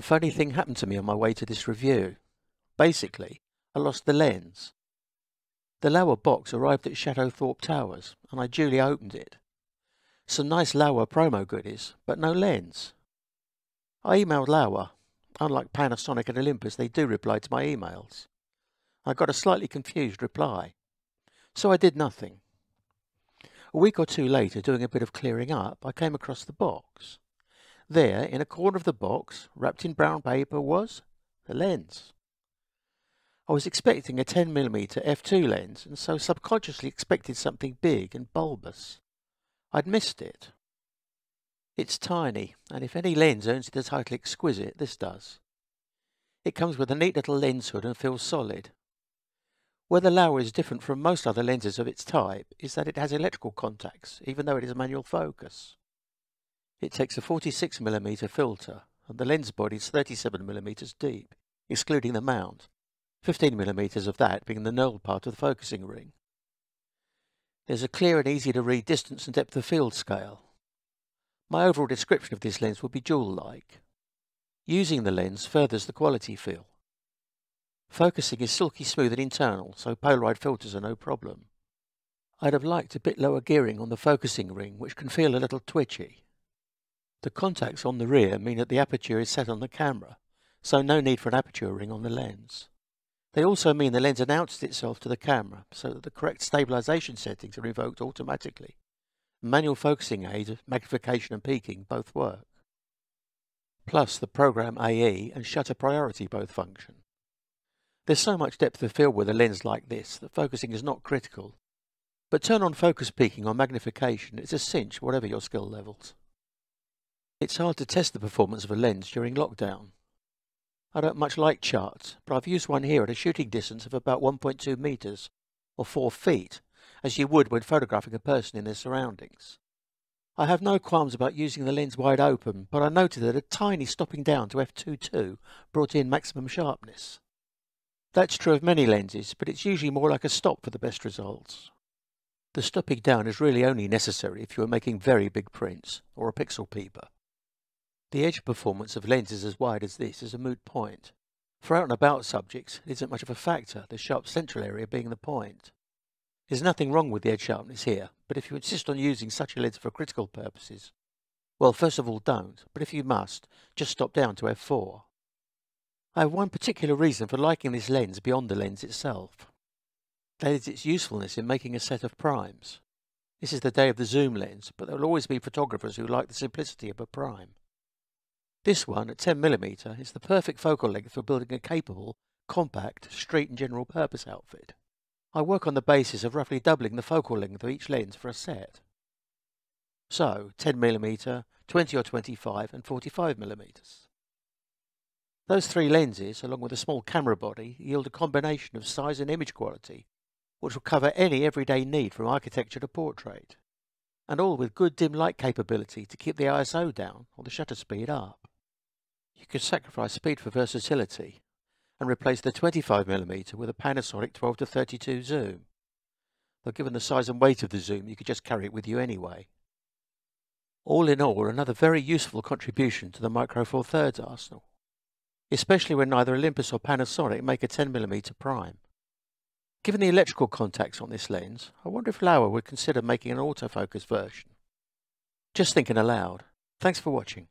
A funny thing happened to me on my way to this review. Basically, I lost the lens. The Laowa box arrived at Châteauthorpe Towers, and I duly opened it. Some nice Laowa promo goodies, but no lens. I emailed Laowa. Unlike Panasonic and Olympus, they do reply to my emails. I got a slightly confused reply. So I did nothing. A week or two later, doing a bit of clearing up, I came across the box. There, in a corner of the box, wrapped in brown paper, was the lens. I was expecting a 10mm f2 lens, and so subconsciously expected something big and bulbous. I'd missed it. It's tiny, and if any lens earns the title exquisite, this does. It comes with a neat little lens hood and feels solid. Where the Laowa is different from most other lenses of its type is that it has electrical contacts, even though it is a manual focus. It takes a 46mm filter, and the lens body is 37mm deep, excluding the mount, 15mm of that being the knurled part of the focusing ring. There's a clear and easy to read distance and depth of field scale. My overall description of this lens would be jewel-like. Using the lens furthers the quality feel. Focusing is silky smooth and internal, so Polaroid filters are no problem. I'd have liked a bit lower gearing on the focusing ring, which can feel a little twitchy. The contacts on the rear mean that the aperture is set on the camera, so no need for an aperture ring on the lens. They also mean the lens announces itself to the camera, so that the correct stabilization settings are invoked automatically. Manual focusing aid, magnification and peaking both work. Plus the program AE and shutter priority both function. There's so much depth of field with a lens like this that focusing is not critical. But turn on focus peaking or magnification, it's a cinch whatever your skill levels. It's hard to test the performance of a lens during lockdown. I don't much like charts, but I've used one here at a shooting distance of about 1.2 metres, or 4 feet, as you would when photographing a person in their surroundings. I have no qualms about using the lens wide open, but I noted that a tiny stopping down to f2.2 brought in maximum sharpness. That's true of many lenses, but it's usually more like a stop for the best results. The stopping down is really only necessary if you are making very big prints, or a pixel peeper. The edge performance of lenses as wide as this is a moot point. For out and about subjects, it isn't much of a factor, the sharp central area being the point. There's nothing wrong with the edge sharpness here, but if you insist on using such a lens for critical purposes, well, first of all, don't, but if you must, just stop down to f4. I have one particular reason for liking this lens beyond the lens itself. That is its usefulness in making a set of primes. This is the day of the zoom lens, but there will always be photographers who like the simplicity of a prime. This one, at 10mm, is the perfect focal length for building a capable, compact, street and general purpose outfit. I work on the basis of roughly doubling the focal length of each lens for a set. So, 10mm, 20 or 25 and 45mm. Those three lenses, along with a small camera body, yield a combination of size and image quality, which will cover any everyday need from architecture to portrait, and all with good dim light capability to keep the ISO down or the shutter speed up. You could sacrifice speed for versatility and replace the 25mm with a Panasonic 12-32 zoom. Though given the size and weight of the zoom, you could just carry it with you anyway. All in all, another very useful contribution to the Micro Four Thirds arsenal, especially when neither Olympus or Panasonic make a 10mm prime. Given the electrical contacts on this lens, I wonder if Laowa would consider making an autofocus version. Just thinking aloud. Thanks for watching.